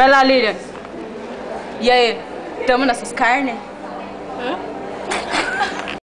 Vai lá, Lilian. E aí, tamo nessas carnes?